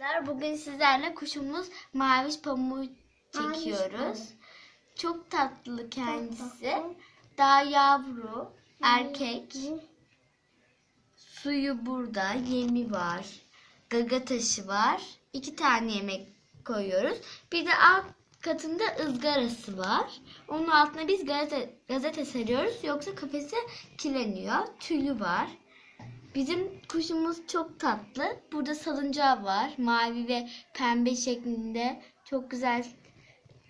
Arkadaşlar bugün sizlerle kuşumuz Maviş Pamuğu çekiyoruz. Çok tatlı kendisi. Daha yavru, erkek. Suyu burada, yemi var. Gaga taşı var. İki tane yemek koyuyoruz. Bir de alt katında ızgarası var. Onun altına biz gazete, gazete seriyoruz. Yoksa kafesi kirleniyor. Tülü var. Bizim kuşumuz çok tatlı. Burada salıncağı var. Mavi ve pembe şeklinde. Çok güzel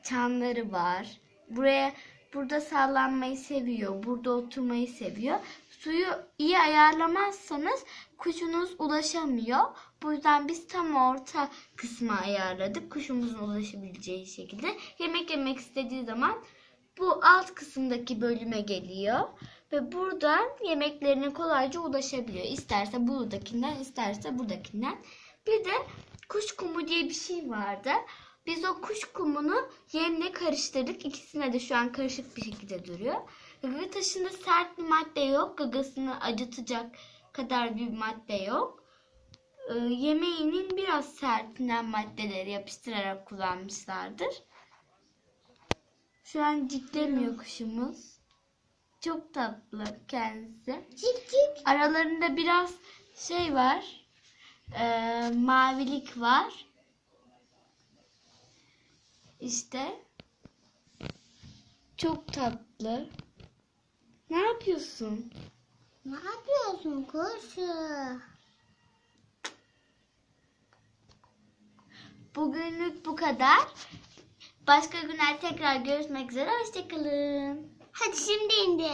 çanları var. Buraya burada sallanmayı seviyor. Burada oturmayı seviyor. Suyu iyi ayarlamazsanız kuşunuz ulaşamıyor. Bu yüzden biz tam orta kısmı ayarladık. Kuşumuzun ulaşabileceği şekilde. Yemek yemek istediği zaman bu alt kısımdaki bölüme geliyor. Ve buradan yemeklerine kolayca ulaşabiliyor. İsterse buradakinden, isterse buradakinden. Bir de kuş kumu diye bir şey vardı. Biz o kuş kumunu yemle karıştırdık. İkisine de şu an karışık bir şekilde duruyor. Gaga taşında sert bir madde yok. Gagasını acıtacak kadar bir madde yok. Ee, yemeğinin biraz sertinden maddeleri yapıştırarak kullanmışlardır. Şu an ciklemiyor kuşumuz. Çok tatlı kendisi. Cik cik. Aralarında biraz şey var. Ee, mavilik var. İşte. Çok tatlı. Ne yapıyorsun? Ne yapıyorsun kuşu? Bugünlük bu kadar. Başka günler tekrar görüşmek üzere. Hoşçakalın. Hadi şimdi indi.